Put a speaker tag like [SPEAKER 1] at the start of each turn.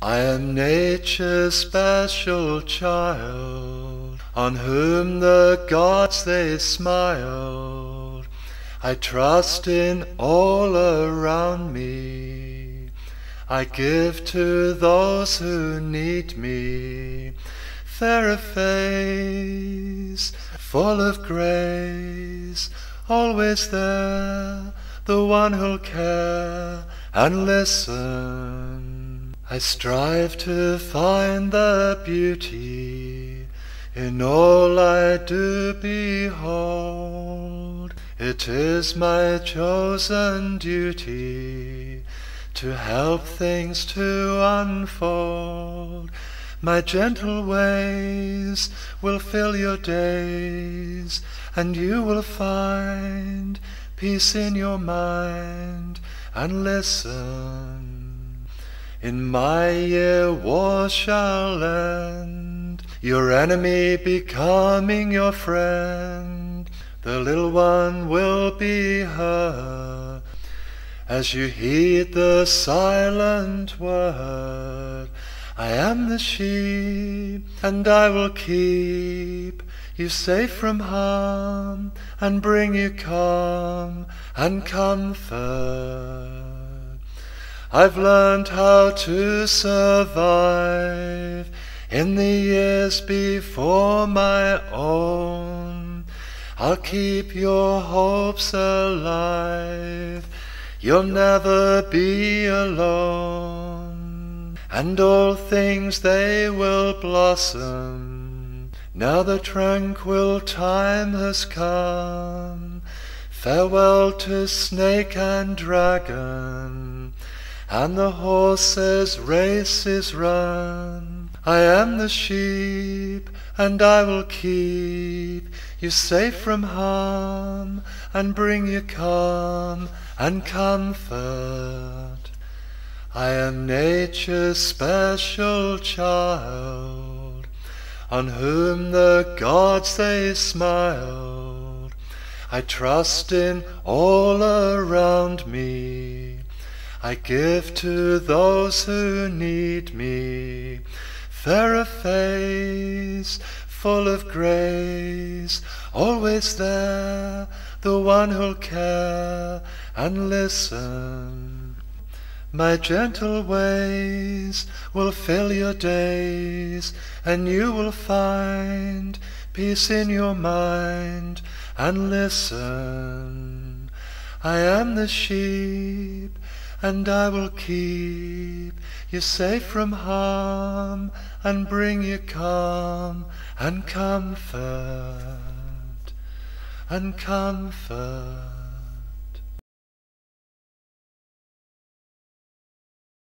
[SPEAKER 1] I am nature's special child, on whom the gods they smiled. I trust in all around me. I give to those who need me. Fairer face, full of grace, always there, the one who'll care and listen. I strive to find the beauty in all I do behold. It is my chosen duty to help things to unfold. My gentle ways will fill your days, and you will find peace in your mind. And listen, in my year war shall end, your enemy becoming your friend. The little one will be her as you heed the silent word. I am the sheep, and I will keep you safe from harm, and bring you calm and comfort. I've learned how to survive in the years before my own. I'll keep your hopes alive. You'll never be alone and all things they will blossom. Now the tranquil time has come. Farewell to snake and dragon, and the horses' race is run. I am the sheep, and I will keep you safe from harm, and bring you calm and comfort. I am nature's special child, on whom the gods they smiled. I trust in all around me. I give to those who need me. Fairer face, full of grace, always there, the one who'll care and listen. My gentle ways will fill your days, and you will find peace in your mind. And listen, I am the sheep, and I will keep you safe from harm, and bring you calm and comfort, and comfort.